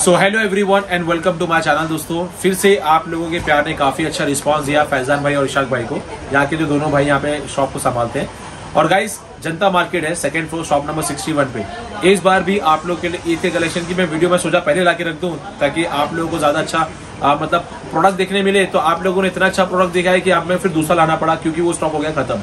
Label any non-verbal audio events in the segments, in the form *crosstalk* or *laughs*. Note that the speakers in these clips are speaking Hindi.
So hello everyone and welcome to my channel दोस्तों। फिर से आप लोगों के प्यार ने काफ़ी अच्छा रिस्पांस दिया फैजान भाई और इशाक भाई को। यहाँ के जो दोनों भाई यहाँ पे शॉप को संभालते हैं। और गाइस जनता मार्केट है सेकंड फ्लोर शॉप नंबर 61 पे। इस बार भी आप लोग के लिए ईद के कलेक्शन की मैं वीडियो में सोचा पहले ला रख दूँ ताकि आप लोगों को ज़्यादा अच्छा आ, मतलब प्रोडक्ट देखने मिले। तो आप लोगों ने इतना अच्छा प्रोडक्ट दिखाया कि आप में फिर दूसरा लाना पड़ा क्योंकि वो स्टॉक हो गया खत्म।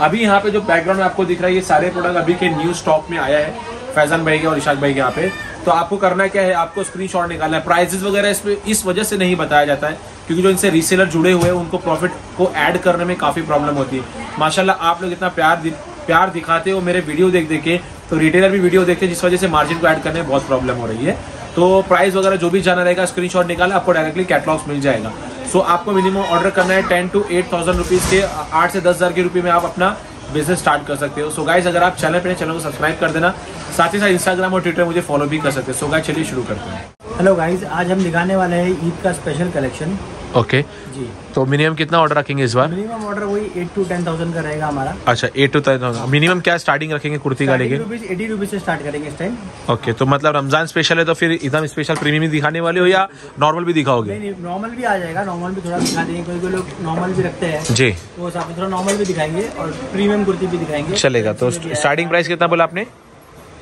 अभी यहाँ पे जो बैकग्राउंड आपको दिख रहा है ये सारे प्रोडक्ट अभी के न्यू स्टॉक में आया है फैजान भाई के और इशाक भाई के यहाँ पे। तो आपको करना क्या है? आपको स्क्रीनशॉट निकालना है। प्राइजेस वगैरह इसमें इस वजह से नहीं बताया जाता है क्योंकि जो इनसे रीसेलर जुड़े हुए हैं उनको प्रॉफिट को ऐड करने में काफ़ी प्रॉब्लम होती है। माशाल्लाह आप लोग इतना प्यार दि, प्यार दिखाते हो मेरे वीडियो देख देख के तो रिटेलर भी वीडियो देखते हैं जिस वजह से मार्जिन को ऐड करने में बहुत प्रॉब्लम हो रही है। तो प्राइस वगैरह जो भी जाना रहेगा स्क्रीनशॉट निकाला आपको डायरेक्टली कैटलॉग्स मिल जाएगा। सो आपको मिनिमम ऑर्डर करना है ten two eight thousand rupees के आठ से दस हज़ार के रुपये में आप अपना बिज़नेस स्टार्ट कर सकते हो। सो गाइज़ अगर आप चैनल पे चैनल को सब्सक्राइब कर देना। साथ ही साथ इंस्टाग्राम और ट्विटर मुझे फॉलो भी कर सकते हैं। सो गाइज़ चलिए शुरू करते हैं। हेलो गाइस आज हम दिखाने वाले हैं ईद का स्पेशल कलेक्शन ओके जी। तो मिनिमम कितना ऑर्डर रखेंगे इस बार? मिनिमम ऑर्डर वही एट टू टेन थाउज़ेंड का रहेगा हमारा। अच्छा eight to ten thousand minimum क्या स्टार्टिंग रखेंगे कुर्ती का? लेके एटी रुपीज़ से स्टार्ट करेंगे इस टाइम ओके तो मतलब रमज़ान स्पेशल है तो फिर एकदम स्पेशल प्रीमियम ही दिखाने वाले हो या नॉर्मल भी दिखाओगे? नहीं नहीं नॉर्मल भी आ जाएगा नॉर्मल भी थोड़ा दिखा देंगे कोई कोई लोग नॉर्मल भी रखते हैं। जी। तो हिसाब से थोड़ा नॉर्मल भी दिखाएँगे और प्रीमियम कुर्ती भी दिखाएँगे। चलेगा तो स्टार्टिंग प्राइस कितना बोला आपने?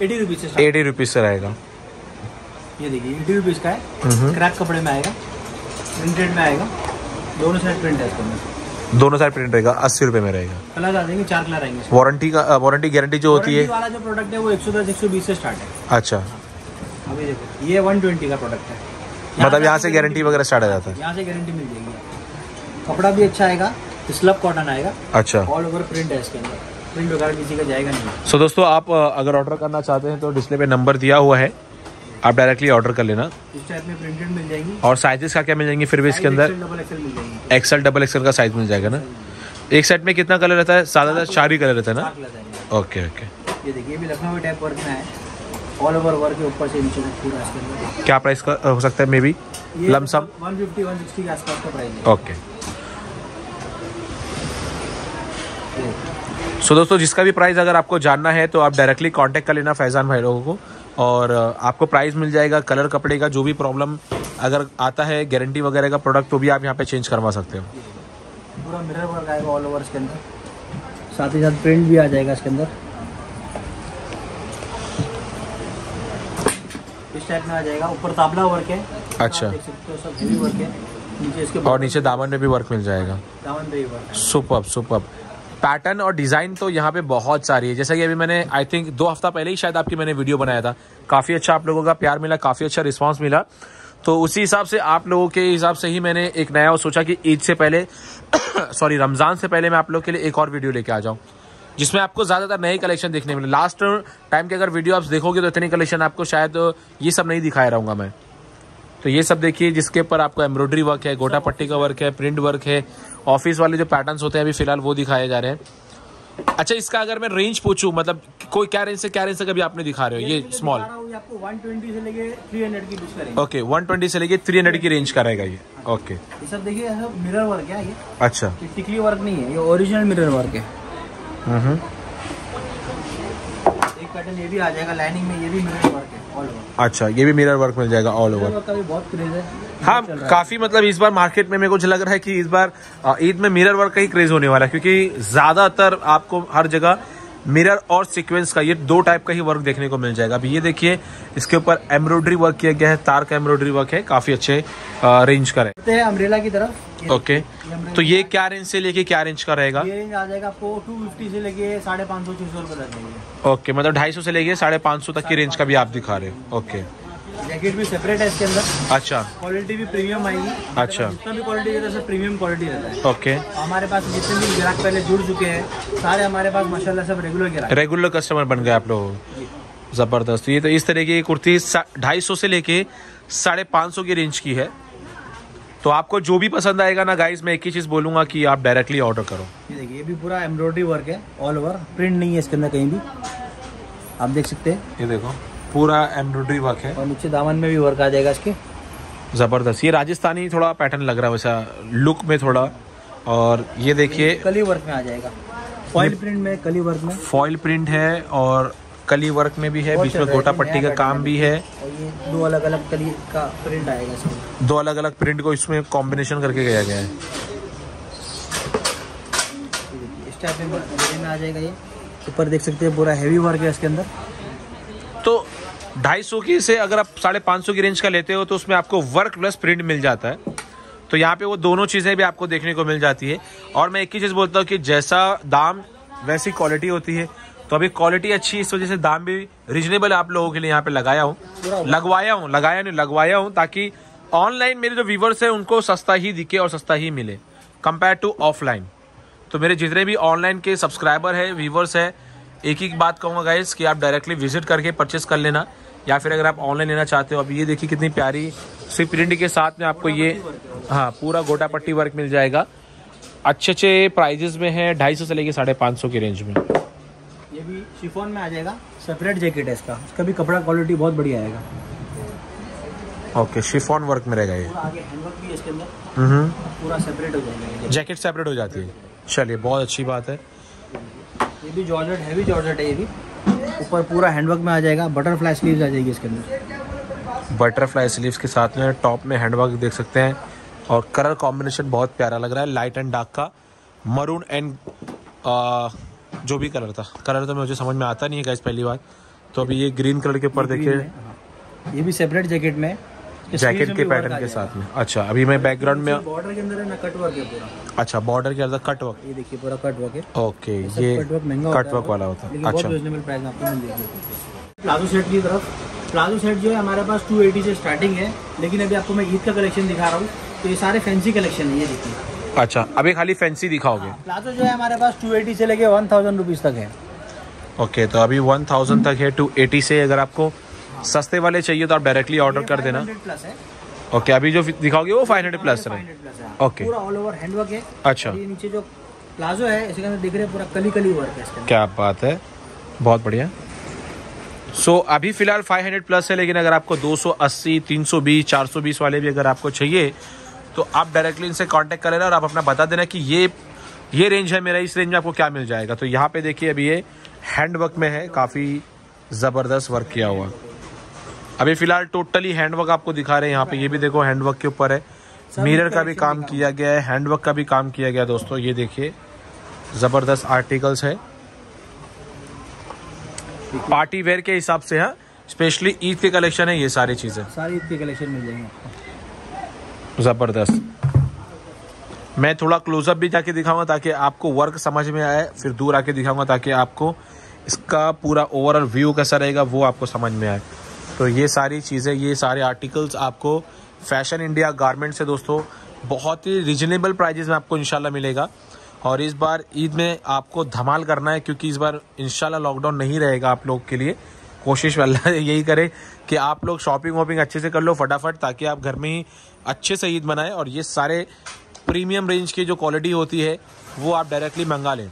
एटी रुपीज़ से एटी रुपीज़ से रहेगा ये देखिए एटी रुपीज़ का। है। क्रैप कपड़े में आएगा। प्रिंटेड में आएगा। दोनों साइड प्रिंट है इसके दोनों साइड प्रिंट रहेगा अस्सी रुपए में रहेगा। कलर आ जाएँगे चार कलर आएँगे वारंटी का वारंटी गारंटी जो होती है। वाला जो प्रोडक्ट है वो एक सौ दस एक सौ बीस से स्टार्ट है। अच्छा। अभी देखो ये वन ट्वेंटी का प्रोडक्ट है। मतलब यहाँ से गारंटी वगैरह स्टार्ट आ जाता है। यहाँ से गारंटी मिल जाएगी। कपड़ा भी अच्छा आएगा स्लब कॉटन आएगा। अच्छा। ऑल ओवर प्रिंट है इसके अंदर। प्रिंट वगैरह किसी का जाएगा नहीं। सो so, दोस्तों आप अगर ऑर्डर करना चाहते हैं तो डिस्प्ले पे नंबर दिया हुआ है। आप डायरेक्टली ऑर्डर कर लेना। इस टाइप में प्रिंटेड मिल जाएगी। और साइजेस का क्या मिल जाएँगे? फिर भी इसके अंदर एक्सएल डबल एक्सएल का साइज़ मिल जाएगा ना? एक सेट में कितना कलर रहता है? ज़्यादातर चार ही कलर रहता है ना? ओके ओके ये देखिए भी लखनऊ टाइप वर्क में है। ऑल ओवर वर्क के ऊपर से नीचे तक पूरा इसके अंदर। क्या प्राइस का हो सकता है maybe lump sum one fifty one sixty के आसपास का प्राइस है। ओके सो so, दोस्तों जिसका भी प्राइस अगर आपको जानना है तो आप डायरेक्टली कांटेक्ट कर लेना फैजान भाई लोगों को। और आपको प्राइस मिल जाएगा कलर कपड़े का जो भी प्रॉब्लम अगर आता है गारंटी वगैरह का प्रोडक्ट तो भी आप यहाँ पे चेंज करवा सकते हो। पूरा मिरर वर्क आएगा ऑल ओवर इसके अंदर। साथ ही साथ प्रिंट भी आ जाएगा इसके अंदर। इस टाइप में आ जाएगा। ऊपर ताबला वर्क है। अच्छा। देख सकते हो सब वर्क है। नीचे इसके और नीचे दामन में भी वर्क मिल जाएगा। दामन पे ही वर्क सुपर सुपर पैटर्न और डिज़ाइन तो यहाँ पे बहुत सारी है। जैसा कि अभी मैंने आई थिंक दो हफ़्ता पहले ही शायद आपकी मैंने वीडियो बनाया था। काफ़ी अच्छा आप लोगों का प्यार मिला, काफ़ी अच्छा रिस्पांस मिला। तो उसी हिसाब से आप लोगों के हिसाब से ही मैंने एक नया सोचा कि ईद से पहले *coughs* सॉरी रमज़ान से पहले मैं आप लोग के लिए एक और वीडियो लेके आ जाऊँ, जिसमें आपको ज़्यादातर नए कलेक्शन देखने मिले। लास्ट टाइम के अगर वीडियो आप देखोगे तो इतने कलेक्शन आपको शायद ये सब नहीं दिखाया रहूँगा मैं। तो ये सब देखिए जिसके ऊपर आपको एम्ब्रॉयडरी वर्क है गोटा पट्टी का वर्क है प्रिंट वर्क है ऑफ़िस वाले जो पैटर्न्स होते हैं अभी फ़िलहाल वो दिखाए जा रहे हैं। अच्छा इसका अगर मैं रेंज पूछूँ मतलब कोई क्या रेंज से क्या रेंज तक अभी आपने दिखा रहे हो? ये स्मॉल आपको 120 से लेके 300 की डिश करेंगे ओके 120 से लेके 300 की रेंज का रहेगा ये ओके सब देखिए मिरर वर्क है ये। अच्छा। टिकली वर्क नहीं है ये ओरिजिनल मिरर वर्क है। हम्म। पैटर्न ये भी आ जाएगा लाइनिंग में ये भी मिरर वर्क है ऑल ओवर अच्छा ये भी मिरर वर्क मिल जाएगा ऑल ओवर का भी बहुत क्रेज है हाँ है। काफ़ी मतलब इस बार मार्केट में मेरे को लग रहा है कि इस बार ईद में मिरर वर्क का ही क्रेज होने वाला है क्योंकि ज़्यादातर आपको हर जगह मिरर और सीक्वेंस का ये दो टाइप का ही वर्क देखने को मिल जाएगा। अभी ये देखिए इसके ऊपर एम्ब्रॉयडरी वर्क किया गया है तार का एम्ब्रॉयडरी वर्क है काफ़ी अच्छे रेंज का है अम्ब्रेला की तरफ़। ओके तो ये क्या रेंज से लेके क्या रेंज का रहेगा? ये रेंज आ जाएगा आपको 250 से लेके साढ़े पाँच सौ छह सौ रुपये ओके मतलब ढाई सौ से लेके साढ़े पाँच सौ तक की रेंज का भी आप दिखा रहे हो। ओके जैकेट भी सेपरेट है इसके अंदर। अच्छा। क्वालिटी भी प्रीमियम आएगी। अच्छा। जितना भी क्वालिटी रहता है प्रीमियम क्वालिटी रहता है। ओके हमारे पास जितने भी ग्राहक पहले जुड़ चुके हैं सारे हमारे पास माशाल्लाह सब रेगुलर ग्राहक रेगुलर कस्टमर बन गए आप लोग। ज़बरदस्त। ये तो इस तरह की कुर्ती ढाई सौ से लेके साढ़े पाँच सौ की रेंज की है। तो आपको जो भी पसंद आएगा ना गाइस मैं एक ही चीज़ बोलूँगा कि आप डायरेक्टली ऑर्डर करो। ये देखिए ये भी पूरा एम्ब्रॉयडरी वर्क है ऑल ओवर प्रिंट नहीं है इसके अंदर कहीं भी। आप देख सकते हैं। ये देखो। पूरा एम्ब्रॉयडरी वर्क है। और नीचे दामन में भी वर्क आ जाएगा इसके। ज़बरदस्त। ये राजस्थानी थोड़ा पैटर्न लग रहा है वैसा लुक में थोड़ा। और ये देखिए कली वर्क में आ जाएगा। फॉइल प्रिंट में कली वर्क में। फॉइल प्रिंट है और कली वर्क में भी है बीच में गोटा पट्टी का काम भी है। और ये दो अलग अलग कली का प्रिंट आएगा इसमें। दो अलग अलग प्रिंट को इसमें कॉम्बिनेशन करके गया गया है। इस टाइप में आ जाएगा ये। ऊपर देख सकते हैं पूरा हैवी वर्क है इसके अंदर। ढाई सौ की से अगर आप साढ़े पाँच सौ की रेंज का लेते हो तो उसमें आपको वर्क प्लस प्रिंट मिल जाता है। तो यहाँ पे वो दोनों चीज़ें भी आपको देखने को मिल जाती है। और मैं एक ही चीज़ बोलता हूँ कि जैसा दाम, वैसी क्वालिटी होती है। तो अभी क्वालिटी अच्छी इस वजह से दाम भी रिजनेबल आप लोगों के लिए यहाँ पे लगाया हूँ। लगवाया हूँ, लगाया नहीं, लगवाया हूँ ताकि ऑनलाइन मेरे जो व्यूवर्स हैं, उनको सस्ता ही दिखे और सस्ता ही मिले। कंपेयर टू ऑफलाइन तो मेरे जितने भी ऑनलाइन के सब्सक्राइबर है व्यूवर्स है, एक ही बात कहूँगा गाइस कि आप डायरेक्टली विज़िट करके परचेस कर लेना। या फिर अगर आप ऑनलाइन लेना चाहते हो अभी ये देखिए कितनी प्यारी सी प्रिंट के साथ में आपको ये हाँ पूरा गोटा पट्टी वर्क मिल जाएगा। अच्छे अच्छे प्राइजेस में है ढाई सौ से लेके साढ़े पाँच सौ की रेंज में। ये भी शिफॉन में आ जाएगा सेपरेट जैकेट है इसका। इसका भी कपड़ा क्वालिटी बहुत बढ़िया आएगा। ओके शिफॉन वर्क में रहेगा ये। पूरा अंदर। हम्म। पूरा सेपरेट हो जाएगा जैकेट सेपरेट हो जाती है। चलिए बहुत अच्छी बात है। ये भी जॉर्जेट हैवी जॉर्जेट है ये भी। ऊपर पूरा हैंडवर्क में आ जाएगा बटरफ्लाई स्लीव्स आ जाएगी इसके अंदर। बटरफ्लाई स्लीव्स के साथ में टॉप में हैंडवर्क देख सकते हैं। और कलर कॉम्बिनेशन बहुत प्यारा लग रहा है लाइट एंड डार्क का। मरून एंड जो भी कलर था। कलर तो मुझे समझ में आता नहीं है गाइस पहली बार। तो अभी ये ग्रीन कलर के ऊपर देखिए। हाँ। ये भी सेपरेट जैकेट में। जैकेट के पैटर्न के साथ में। अच्छा अभी मैं बैकग्राउंड में बॉर्डर के अंदर है ना कट वर्क है पूरा। अच्छा बॉर्डर के अंदर कट वर्क ये देखिए पूरा कट वर्क है। ओके ये कट वर्क महँगा कट वर्क वाला होता है। अच्छा। रिजनेबल प्राइस में आपको मिल जाएगी। प्लाजो सेट की तरफ़। प्लाजो सेट जो है हमारे पास 280 से स्टार्टिंग है। लेकिन अभी आपको मैं ईद का कलेक्शन दिखा रहा हूँ। तो ये सारे फैंसी कलेक्शन है ये देखिए। अच्छा अभी खाली फैंसी दिखाओगे? प्लाजो जो है हमारे पास 280 से लेके 1000 रुपीस तक है। ओके तो अभी वन थाउज़ेंड तक है टू एटी से अगर आपको सस्ते वाले चाहिए तो आप डायरेक्टली ऑर्डर कर देना। 500 प्लस ओके अभी जो दिखाओगे वो फाइव हंड्रेड प्लस है। 500 प्लस है। ओके पूरा ऑल ओवर हैंडवर्क है। अच्छा। ये नीचे जो प्लाजो है इसके अंदर दिख रहे पूरा कली कली वर्क है क्या बात है। बहुत बढ़िया। सो so, अभी फ़िलहाल 500 प्लस है लेकिन अगर आपको 280 320 420 वाले भी अगर आपको चाहिए तो आप डायरेक्टली इनसे कांटेक्ट कर लेना और आप अपना बता देना कि ये ये रेंज है मेरा इस रेंज में आपको क्या मिल जाएगा। तो यहाँ पे देखिए अभी ये हैंडवर्क में है काफ़ी ज़बरदस्त वर्क किया हुआ। अभी फ़िलहाल टोटली हैंडवर्क आपको दिखा रहे हैं यहाँ पे ये भी देखो हैंडवर्क के ऊपर है। मिरर का भी काम किया गया है हैंडवर्क का भी काम किया गया दोस्तों ये देखिए। ज़बरदस्त आर्टिकल्स है। पार्टी वेयर के हिसाब से है स्पेशली ईद के कलेक्शन है ये सारी चीज़ें। सारी ईद के कलेक्शन मिल जाएँगे ज़बरदस्त। मैं थोड़ा क्लोजअप भी जाके दिखाऊँगा ताकि आपको वर्क समझ में आए फिर दूर आके दिखाऊँगा ताकि आपको इसका पूरा ओवरऑल व्यू कैसा रहेगा वो आपको समझ में आए। तो ये सारी चीज़ें, ये सारे आर्टिकल्स आपको फ़ैशन इंडिया गारमेंट से दोस्तों, बहुत ही रिजनेबल प्राइजेस में आपको इंशाल्लाह मिलेगा। और इस बार ईद में आपको धमाल करना है, क्योंकि इस बार इंशाल्लाह लॉकडाउन नहीं रहेगा आप लोग के लिए। कोशिश अल्लाह *laughs* यही करे कि आप लोग शॉपिंग वॉपिंग अच्छे से कर लो फटाफट, ताकि आप घर में ही अच्छे से ईद मनाएँ। और ये सारे प्रीमियम रेंज की जो क्वालिटी होती है, वो आप डायरेक्टली मंगा लें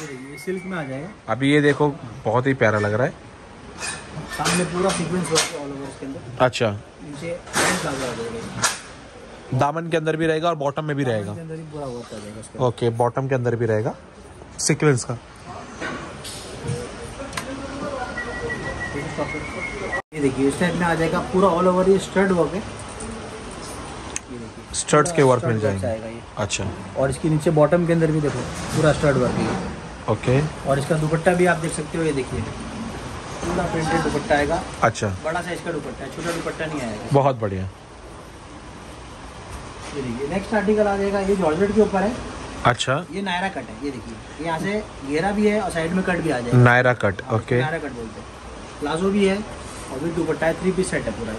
ये देखिए, ये सिल्क में आ जाएगा। अभी ये देखो बहुत ही प्यारा लग रहा है। सामने पूरा सीक्वेंस वर्क ऑल ओवर अंदर। अच्छा। नीचे। दामन के अंदर भी रहेगा और बॉटम में भी रहेगा। ही ओके बॉटम के अंदर भी रहेगा। सीक्वेंस का। ये देखिए इस टाइप में आ जाएगा पूरा ऑल ओवर ये स्टड वर्क है। ये देखिए स्टर्ट्स के वर्क मिल जाएँगे। अच्छा। और इसके नीचे बॉटम के अंदर भी देखो पूरा स्टड वर्क है। ओके और इसका दुपट्टा भी आप देख सकते हो ये देखिए। पूरा प्रिंटेड दुपट्टा आएगा। अच्छा। बड़ा साइज़ का दुपट्टा है छोटा दुपट्टा नहीं आएगा। बहुत बढ़िया। ये देखिए नेक्स्ट आर्टिकल आ जाएगा ये जॉर्जेट के ऊपर है। अच्छा। ये नायरा कट है ये देखिए। यहाँ से घेरा भी है और साइड में कट भी आ जाएगा। Naira cut okay Naira cut बोलते हैं। प्लाजो भी है और भी दुपट्टा है थ्री पीस सेट है पूरा ये।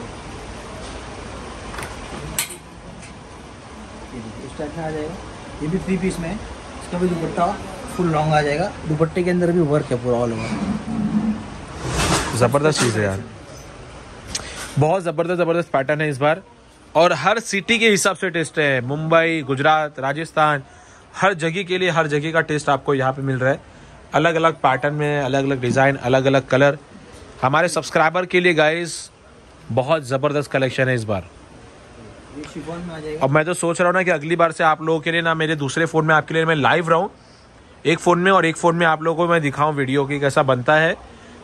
इस टाइप में आ जाएगा। ये भी थ्री पीस में इसका भी दुपट्टा। फुल लॉन्ग आ जाएगा। दुपट्टे के अंदर भी वर्क है पूरा ऑल ओवर ज़बरदस्त चीज़ है यार। बहुत ज़बरदस्त ज़बरदस्त पैटर्न है इस बार। और हर सिटी के हिसाब से टेस्ट है। मुंबई गुजरात राजस्थान हर जगह के लिए हर जगह का टेस्ट आपको यहाँ पे मिल रहा है। अलग अलग पैटर्न में अलग अलग डिज़ाइन अलग अलग कलर हमारे सब्सक्राइबर के लिए गाइस बहुत ज़बरदस्त कलेक्शन है इस बार। अब मैं तो सोच रहा हूँ ना कि अगली बार से आप लोगों के लिए ना मेरे दूसरे फ़ोन में आपके लिए मैं लाइव रहूँ। एक फ़ोन में और एक फ़ोन में आप लोगों को मैं दिखाऊँ वीडियो की कैसा बनता है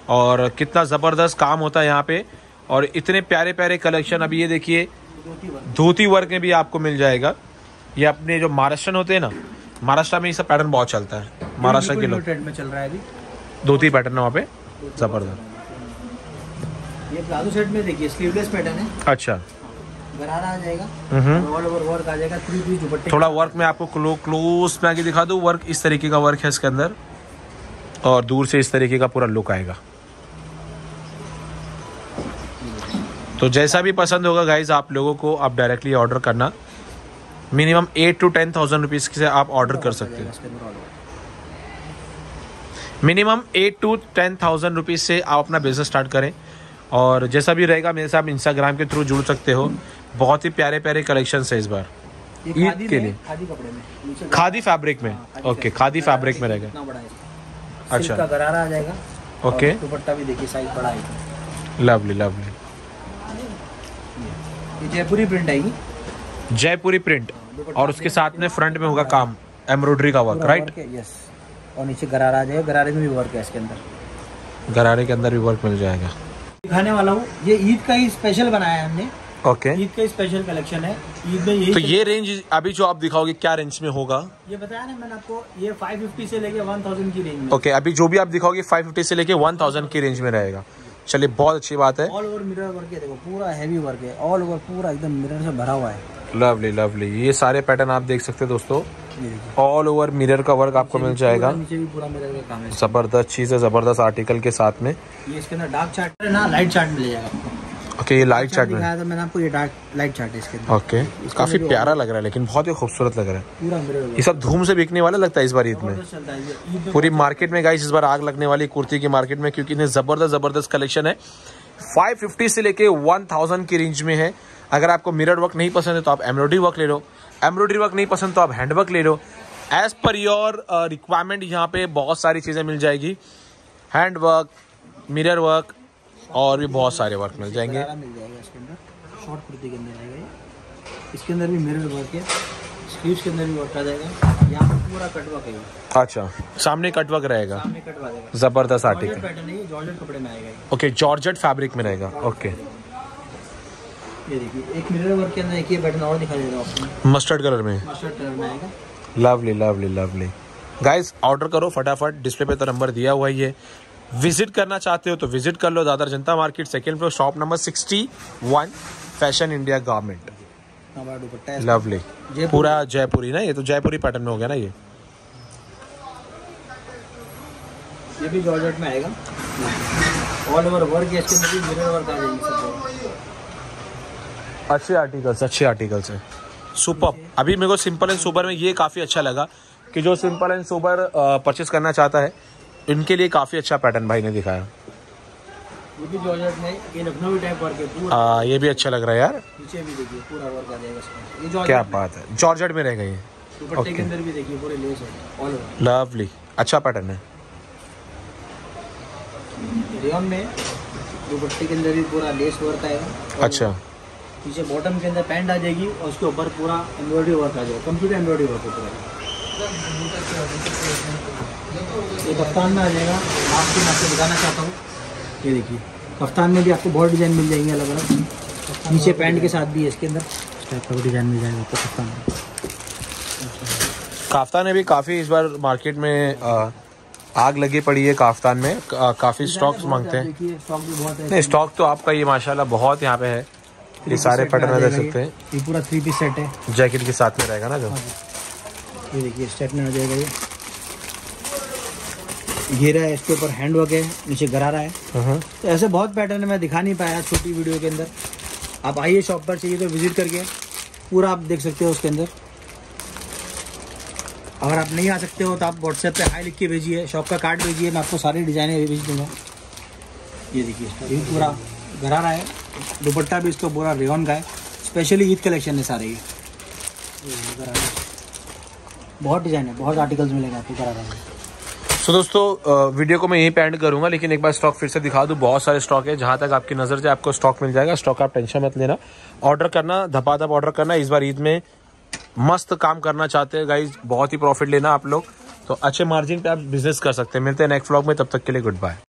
और कितना ज़बरदस्त काम होता है यहाँ पे। और इतने प्यारे प्यारे कलेक्शन अभी ये देखिए धोती वर्क में भी आपको मिल जाएगा। ये अपने जो महाराष्ट्रन होते हैं ना महाराष्ट्र में ये सब पैटर्न बहुत चलता है। महाराष्ट्र के लोग। ट्रेंड में चल रहा है अभी। धोती पैटर्न है वहाँ पे ज़बरदस्त। ये प्लाजो सेट में देखिए स्लीवलेस पैटर्न है। अच्छा। गरारा आ जाएगा। हम्म। ऑल ओवर वर्क आ जाएगा थ्री पीस दुपट्टे। थोड़ा वर्क में आपको क्लो क्लोज में आके दिखा दूँ वर्क इस तरीके का वर्क है इसके अंदर। और दूर से इस तरीके का पूरा लुक आएगा। तो जैसा भी पसंद होगा गाइज़ आप लोगों को आप डायरेक्टली ऑर्डर करना। Minimum eight to ten thousand rupees से आप ऑर्डर कर सकते हो। Minimum eight to ten thousand rupees से आप अपना बिज़नेस स्टार्ट करें। और जैसा भी रहेगा मेरे साथ इंस्टाग्राम के थ्रू जुड़ सकते हो। बहुत ही प्यारे प्यारे कलेक्शन है इस बार। ईद के लिए। खादी कपड़े में। नीचे खादी फैब्रिक में। हाँ, ओके खादी फैब्रिक में रहेगा है। इसका। अच्छा। गरारा आ जाएगा। ओके दुपट्टा भी देखिए साइज़ बड़ा है। लवली लवली जयपुरी प्रिंट आएगी जयपुरी प्रिंट और उसके साथ में फ्रंट में होगा काम। एम्ब्रॉयडरी का वर्क राइट यस और नीचे गरारा आ जाएगा। गरारे में भी वर्क है इसके अंदर। गरारे के अंदर भी वर्क मिल जाएगा। दिखाने वाला हूँ। ये ईद का ही स्पेशल बनाया है हमने। ओके ईद का स्पेशल कलेक्शन है। ईद में यही तो ये रेंज अभी जो आप दिखाओगे क्या रेंज में होगा? ये बताया ना मैंने आपको ये 550 से लेके 1000 की रेंज में। ओके अभी जो भी आप दिखाओगे 550 से लेके 1000 की रेंज में रहेगा। चलिए बहुत अच्छी बात है। ऑल ओवर मिरर वर्क है देखो पूरा हैवी वर्क है। ऑल ओवर पूरा एकदम मिरर से भरा हुआ है। लवली लवली ये सारे पैटर्न आप देख सकते हैं दोस्तों। ऑल ओवर मिरर का वर्क आपको मिल जाएगा। नीचे भी पूरा मिरर का काम है। ज़बरदस्त चीज़ है ज़बरदस्त आर्टिकल के साथ में। ये इसके अंदर डार्क चार्ट है ना लाइट चार्ट मिल जाएगा आपको। ओके ये लाइट चार्ट दिखाया था मैंने आपको ये डार्क लाइट चार्ट है इसके ओके काफ़ी प्यारा लग रहा है लेकिन बहुत ही खूबसूरत लग रहा है। ये सब धूम से बिकने वाला लगता है इस बार ईद में। है। ईद में पूरी मार्केट में गाइस इस बार आग लगने वाली कुर्ती की मार्केट में क्योंकि इन्हें ज़बरदस्त ज़बरदस्त कलेक्शन है। 550 से लेके 1000 की रेंज में है। अगर आपको मिरर वर्क नहीं पसंद है तो आप एम्ब्रॉयडरी वर्क ले लो। एम्ब्रॉयडरी वर्क नहीं पसंद तो आप हैंड वर्क ले। लो एज पर योर रिक्वायरमेंट यहाँ पे बहुत सारी चीज़ें मिल जाएगी। हैंड वर्क मिरर वर्क और भी बहुत सारे वर्क मिल जाएँगे। मिल जाएगा इसके अंदर। शॉर्ट कुर्ती के अंदर आएगा इसके अंदर भी मिरर वर्क है। स्लीव्स के अंदर भी वर्क आ जाएगा। यहाँ पूरा कट वर्क है अच्छा सामने कटवर्क रहेगा। सामने कटवा ज़बरदस्त आर्टिकल। पैटर्न है जॉर्जेट कपड़े में आएगा ओके जॉर्जेट फैब्रिक में रहेगा। ओके ये देखिए एक मिरर वर्क के अंदर एक ये पैटर्न और दिखा दे रहा आपको। मस्टर्ड कलर में। मस्टर्ड कलर में आएगा। Lovely lovely lovely guys order करो फटाफट। डिस्प्ले पे तो नंबर दिया हुआ ही है। विज़िट करना चाहते हो तो विज़िट कर लो Dadar Janta market second floor shop number sixty one fashion India garment. Lovely. पूरा जयपुरी ना ये तो? जयपुरी पैटर्न में हो गया ना ये? ये भी जॉर्जेट में आएगा। ऑल ओवर वर्क इसके अंदर भी मिरर वर्क आ जाएगी सब। अच्छे आर्टिकल्स अच्छे आर्टिकल्स है। सुपर अभी मेरे को सिंपल एंड सुपर में ये काफ़ी अच्छा लगा कि जो सिंपल एंड सुपर परचेस करना चाहता है इनके लिए काफ़ी अच्छा पैटर्न भाई ने दिखाया। ये है ये भी अच्छा लग रहा है यार। नीचे भी देखिए पूरा वर्क आ जाएगा क्या बात है। जॉर्जेट में रहेगा ये। दुपट्टे के अंदर भी देखिए पूरे लेस ऑल लवली अच्छा पैटर्न है। रेयन में दुपट्टे के अंदर भी पूरा लेस वर्क आएगा। अच्छा। पीछे बॉटम के अंदर पैंट आ जाएगी और उसके ऊपर पूरा एम्ब्रॉयडरी वर्क आ जाएगा। कंप्यूटर एम्ब्रॉयडरी वर्क है पूरा। ये कफ्तान में आ जाएगा। आपको मैं आपको दिखाना चाहता हूँ। ये देखिए कफ्तान में भी आपको बहुत डिज़ाइन मिल जाएँगे अलग अलग। नीचे पैंट के साथ भी है इसके अंदर। इस टाइप का भी डिज़ाइन मिल जाएगा आपको कफ्तान में। काफ्तान ने भी काफ़ी इस बार मार्केट में आग लगी पड़ी है काफ्तान में। का, काफ़ी स्टॉक्स मांगते हैं। स्टॉक भी बहुत है। नहीं स्टॉक तो आपका ये माशाल्लाह बहुत यहाँ पे है। ये सारे पैटर्न जाएगा सकते हैं। ये। पूरा थ्री पीस सेट है। जैकेट के साथ में रहेगा ना जो? ये देखिए स्टेप में आ जाएगा ये। घेरा है इसके ऊपर हैंड वर्क है नीचे गरारा है। हम्म, तो ऐसे बहुत पैटर्न है मैं दिखा नहीं पाया छोटी वीडियो के अंदर। आप आइए शॉप पर चाहिए तो विज़िट करके। पूरा आप देख सकते हो उसके अंदर। अगर आप नहीं आ सकते हो तो आप व्हाट्सएप पे हाई लिख के भेजिए शॉप का कार्ड भेजिए मैं आपको सारी डिजाइनें भेज दूँगा। ये देखिए ये पूरा गरारा है। दुपट्टा भी इसका पूरा रेन का है। स्पेशली ईद कलेक्शन है सारे ये। बहुत डिज़ाइन है बहुत आर्टिकल्स मिलेगा आपको गरारा में सो दोस्तों वीडियो को मैं यहीं पे एंड करूँगा, लेकिन एक बार स्टॉक फिर से दिखा दूँ। बहुत सारे स्टॉक है, जहाँ तक आपकी नज़र जाए आपको स्टॉक मिल जाएगा। स्टॉक आप टेंशन मत लेना। ऑर्डर करना, धपाधप ऑर्डर करना। इस बार ईद में मस्त काम करना चाहते हैं गाइज़ बहुत ही प्रॉफिट लेना आप लोग। तो अच्छे मार्जिन पे आप बिज़नेस कर सकते हैं। मिलते हैं नेक्स्ट व्लॉग में, तब तक के लिए गुड बाय